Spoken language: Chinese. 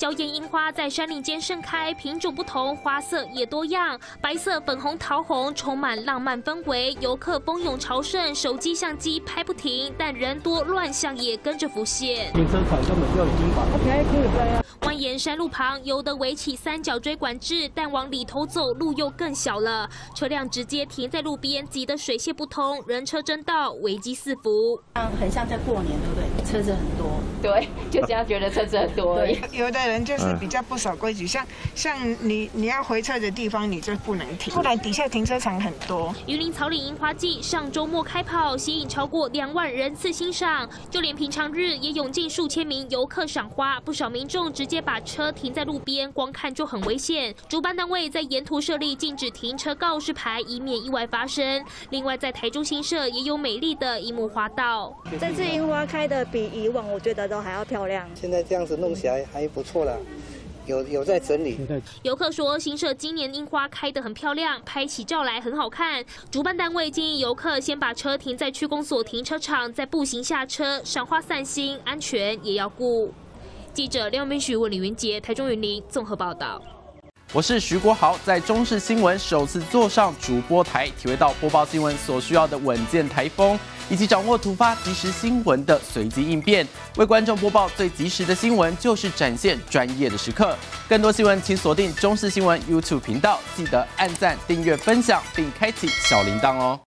娇艳樱花在山林间盛开，品种不同，花色也多样，白色、粉红、桃红，充满浪漫氛围。游客蜂拥朝圣，手机相机拍不停，但人多乱象也跟着浮现。停车场根本就已经把它开了。蜿蜒山路旁有的围起三角锥管制，但往里头走路又更小了，车辆直接停在路边，挤得水泄不通，人车争道，危机四伏。像很像在过年，对不对？车子很多，对，就这样觉得车子很多。有的人就是比较不守规矩，像像你你要回车的地方，你就不能停，不然底下停车场很多。榆林草岭樱花季上周末开跑，吸引超过两万人次欣赏，就连平常日也涌进数千名游客赏花，不少民众直接把车停在路边，光看就很危险。主办单位在沿途设立禁止停车告示牌，以免意外发生。另外，在台中新社也有美丽的樱木花道。这次樱花开的比以往，我觉得都还要漂亮。现在这样子弄起来还不错了，有有在整理。游客说，新社今年樱花开得很漂亮，拍起照来很好看。主办单位建议游客先把车停在区公所停车场，再步行下车赏花散心，安全也要顾。记者廖明旭问李云杰，台中云林综合报道。我是徐国豪，在中视新闻首次坐上主播台，体会到播报新闻所需要的稳健台风，以及掌握突发即时新闻的随机应变。为观众播报最及时的新闻，就是展现专业的时刻。更多新闻，请锁定中视新闻 YouTube 频道，记得按赞、订阅、分享，并开启小铃铛哦。